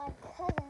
my cousin.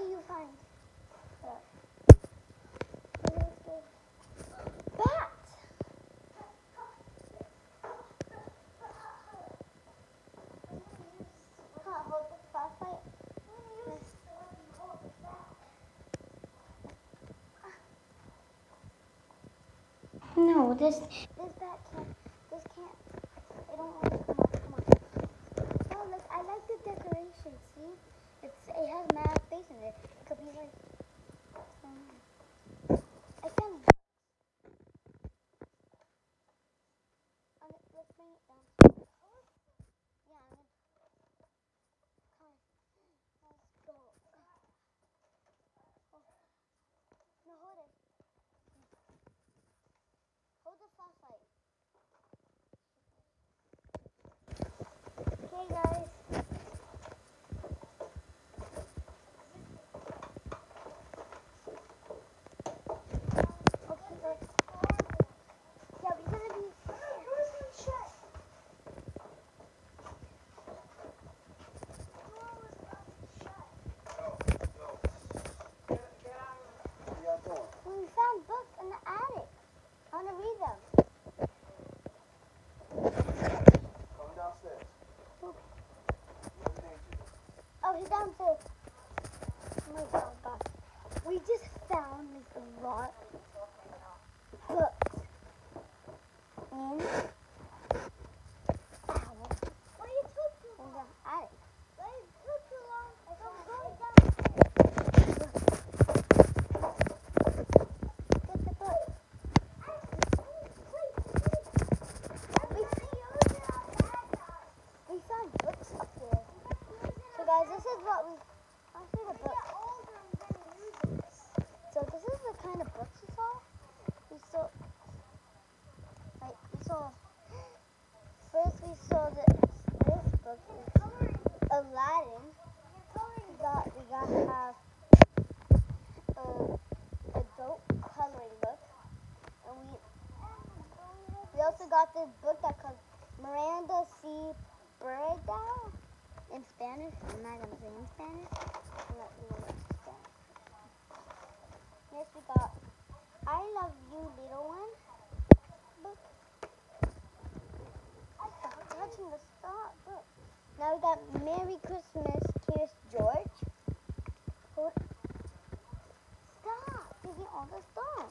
do you find? No, this this bat can't. This can't. It don't want to come on. Come on. Oh look, I like the decoration. See it has mad face in it. got this book that called Miranda C. Bergal in Spanish. I'm not going to say in Spanish. Let me understand. Next we got I Love You Little One book. I stopped touching the stop book. Now we got Merry Christmas, Curious George. Stop taking all the stuff.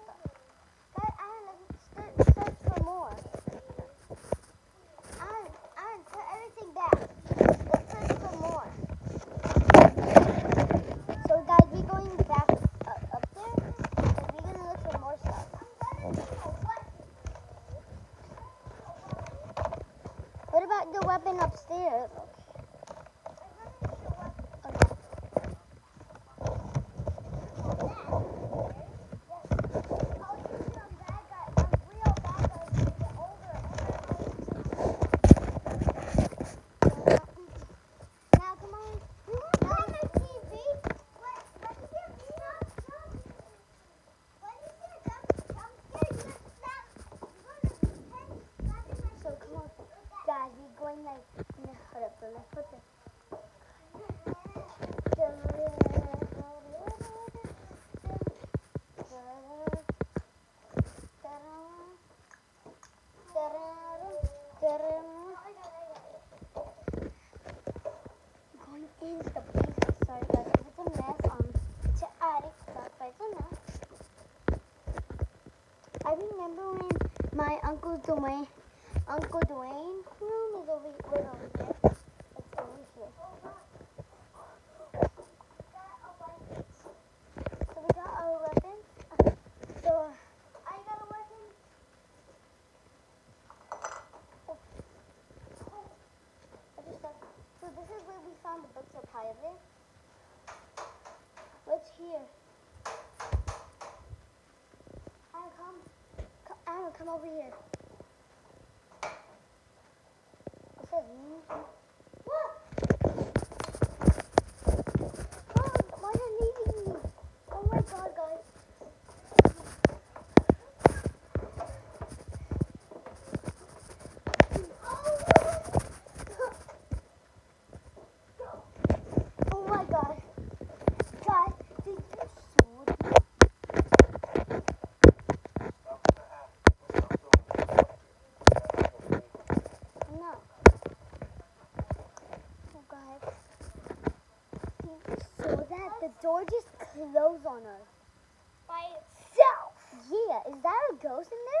I remember when my Uncle Dwayne, Uncle Dwayne room is over, was over here. Come. Over here. It says music. Mm-hmm. What? Oh, why are you leaving me? Oh my god, guys. Oh my god. Guys, did you saw this? No. Oh guys. Did you saw just closed on us. By itself. Yeah, is that a ghost in there?